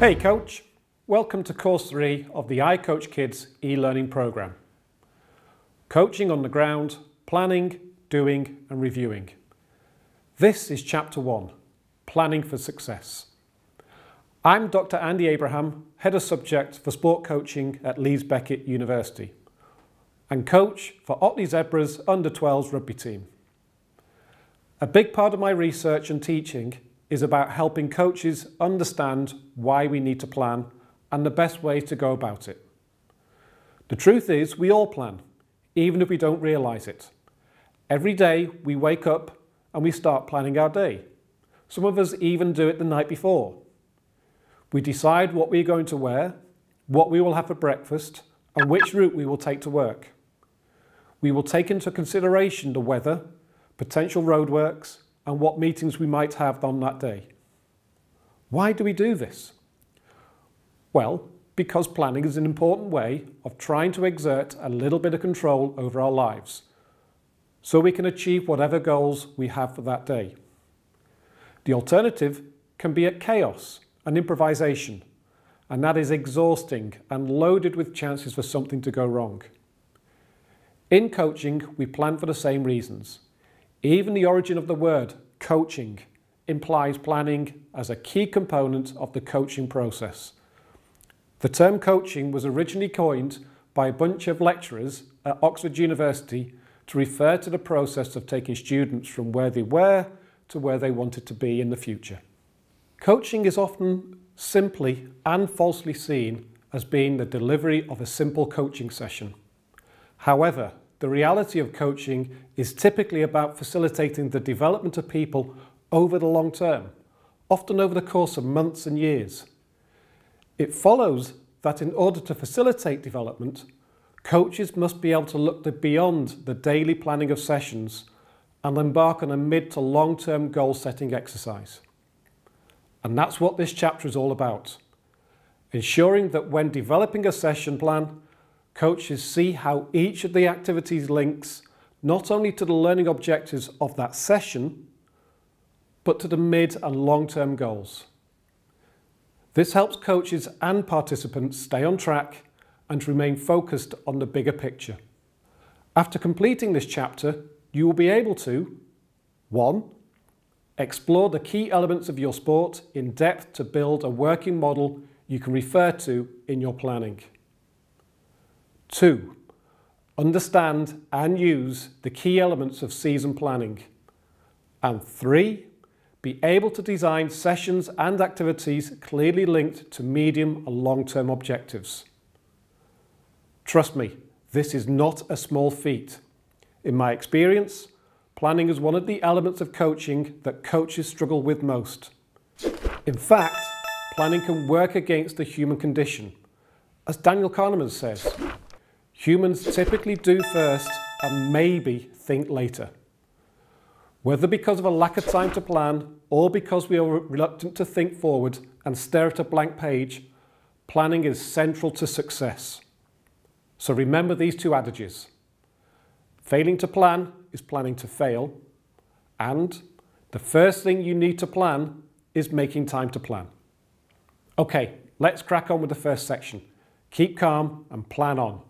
Hey coach, welcome to course 3 of the iCoach Kids e-learning program. Coaching on the ground, planning, doing and reviewing. This is chapter 1, planning for success. I'm Dr Andy Abraham, Head of Subject for Sport Coaching at Leeds Beckett University and coach for Otley Zebras under 12s rugby team. A big part of my research and teaching is about helping coaches understand why we need to plan and the best way to go about it. The truth is we all plan, even if we don't realise it. Every day we wake up and we start planning our day. Some of us even do it the night before. We decide what we're going to wear, what we will have for breakfast and which route we will take to work. We will take into consideration the weather, potential roadworks and what meetings we might have on that day. Why do we do this? Well, because planning is an important way of trying to exert a little bit of control over our lives so we can achieve whatever goals we have for that day. The alternative can be a chaos and improvisation, and that is exhausting and loaded with chances for something to go wrong. In coaching, we plan for the same reasons. Even the origin of the word, coaching, implies planning as a key component of the coaching process. The term coaching was originally coined by a bunch of lecturers at Oxford University to refer to the process of taking students from where they were to where they wanted to be in the future. Coaching is often simply and falsely seen as being the delivery of a simple coaching session. However, the reality of coaching is typically about facilitating the development of people over the long term, often over the course of months and years. It follows that in order to facilitate development, coaches must be able to look beyond the daily planning of sessions and embark on a mid to long term goal setting exercise. And that's what this chapter is all about. Ensuring that when developing a session plan, coaches see how each of the activities links not only to the learning objectives of that session, but to the mid and long-term goals. This helps coaches and participants stay on track and remain focused on the bigger picture. After completing this chapter, you will be able to 1. Explore the key elements of your sport in depth to build a working model you can refer to in your planning. Two, understand and use the key elements of season planning. And three, be able to design sessions and activities clearly linked to medium and long-term objectives. Trust me, this is not a small feat. In my experience, planning is one of the elements of coaching that coaches struggle with most. In fact, planning can work against the human condition. As Daniel Kahneman says, Humans typically do first and maybe think later. Whether because of a lack of time to plan or because we are reluctant to think forward and stare at a blank page, planning is central to success. So remember these two adages. Failing to plan is planning to fail, and the first thing you need to plan is making time to plan. Okay, let's crack on with the first section. Keep calm and plan on.